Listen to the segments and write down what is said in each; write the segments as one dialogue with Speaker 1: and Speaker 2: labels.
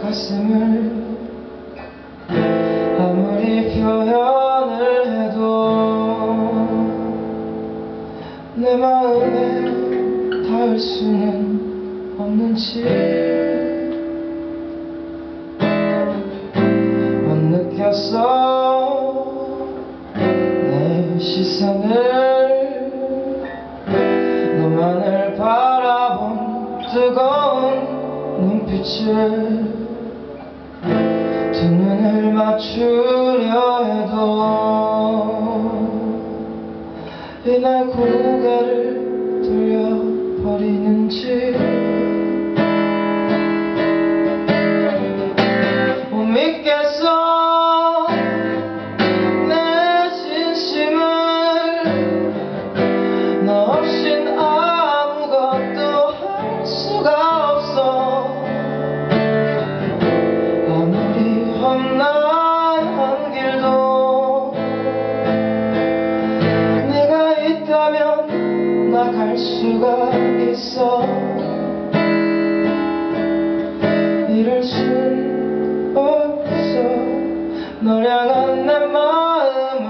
Speaker 1: 가슴을 아무리 표현을 해도 내 마음에 닿을 수는 없는지 못 느꼈어. 내 시선을 눈빛을 두 눈을 맞추려 해도 이날 고개를 돌려버리는지 수가 있어. 이럴 순 없어. 널 향한 내 마음을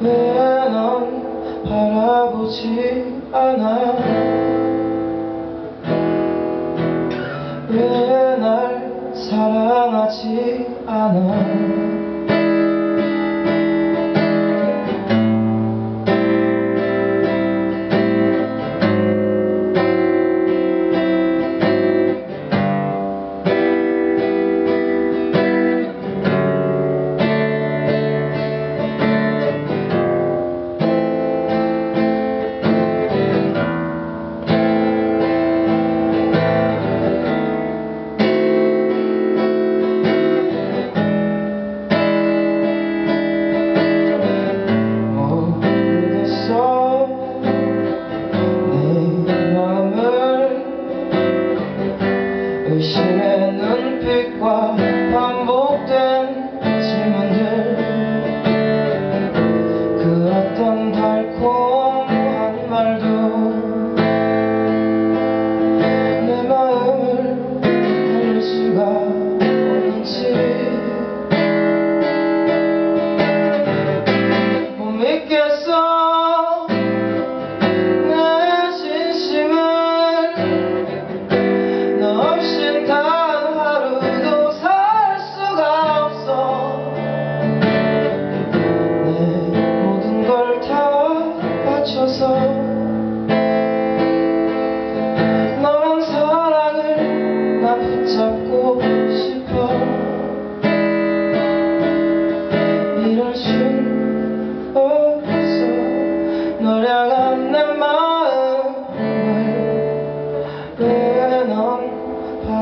Speaker 1: 왜 넌 바라보지 않아? 왜 날 사랑하지 않아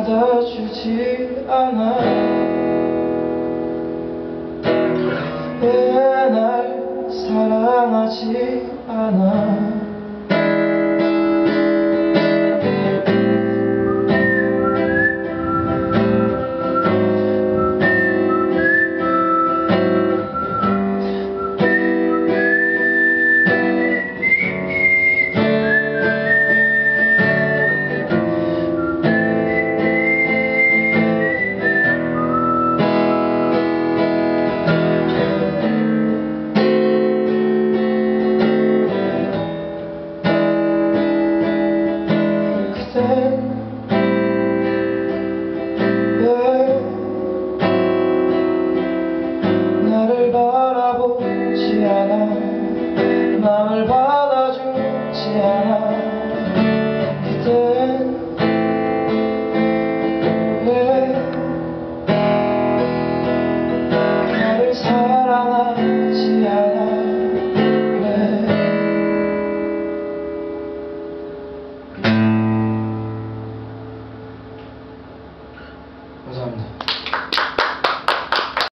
Speaker 1: 받아주지 않아. 왜 날 사랑하지 않아 마음을 받아주지 않아.